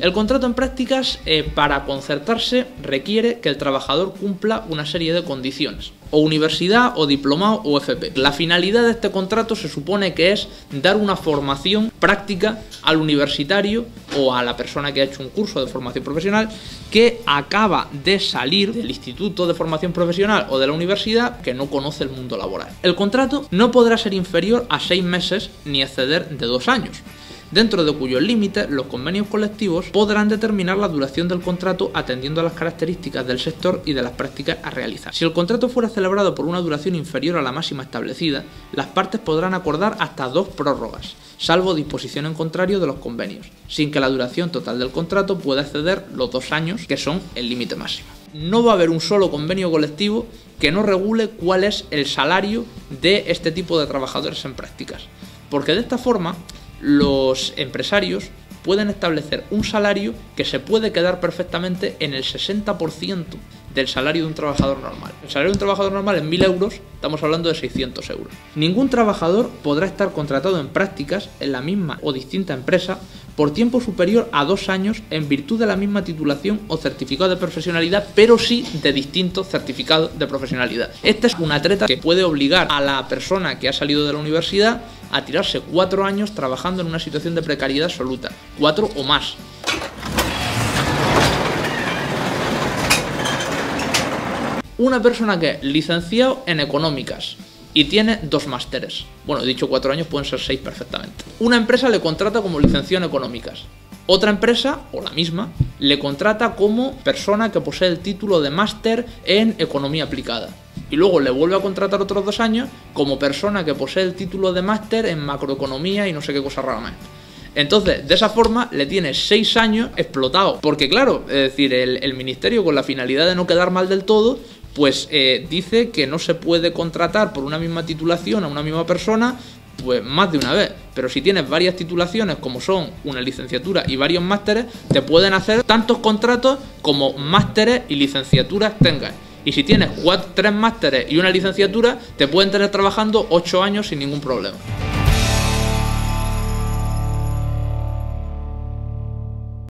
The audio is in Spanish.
El contrato en prácticas, eh, para concertarse, requiere que el trabajador cumpla una serie de condiciones, o universidad, o diplomado, o FP. La finalidad de este contrato se supone que es dar una formación práctica al universitario o a la persona que ha hecho un curso de formación profesional que acaba de salir del instituto de formación profesional o de la universidad que no conoce el mundo laboral. El contrato no podrá ser inferior a seis meses ni exceder de dos años dentro de cuyos límites los convenios colectivos podrán determinar la duración del contrato atendiendo a las características del sector y de las prácticas a realizar. Si el contrato fuera celebrado por una duración inferior a la máxima establecida, las partes podrán acordar hasta dos prórrogas, salvo disposición en contrario de los convenios, sin que la duración total del contrato pueda exceder los dos años, que son el límite máximo. No va a haber un solo convenio colectivo que no regule cuál es el salario de este tipo de trabajadores en prácticas, porque de esta forma los empresarios pueden establecer un salario que se puede quedar perfectamente en el 60% del salario de un trabajador normal. El salario de un trabajador normal en 1.000 euros, estamos hablando de 600 euros. Ningún trabajador podrá estar contratado en prácticas en la misma o distinta empresa por tiempo superior a dos años en virtud de la misma titulación o certificado de profesionalidad, pero sí de distintos certificados de profesionalidad. Esta es una treta que puede obligar a la persona que ha salido de la universidad a tirarse cuatro años trabajando en una situación de precariedad absoluta, cuatro o más. Una persona que es licenciado en económicas, y tiene dos másteres. Bueno, dicho cuatro años, pueden ser seis perfectamente. Una empresa le contrata como licenciado en económicas. Otra empresa, o la misma, le contrata como persona que posee el título de máster en economía aplicada. Y luego le vuelve a contratar otros dos años como persona que posee el título de máster en macroeconomía y no sé qué cosa rara más. Entonces, de esa forma, le tiene seis años explotado. Porque, claro, es decir, el, el, ministerio, con la finalidad de no quedar mal del todo, pues eh, dice que no se puede contratar por una misma titulación a una misma persona pues más de una vez. Pero si tienes varias titulaciones, como son una licenciatura y varios másteres, te pueden hacer tantos contratos como másteres y licenciaturas tengas. Y si tienes cuatro, tres másteres y una licenciatura, te pueden tener trabajando ocho años sin ningún problema.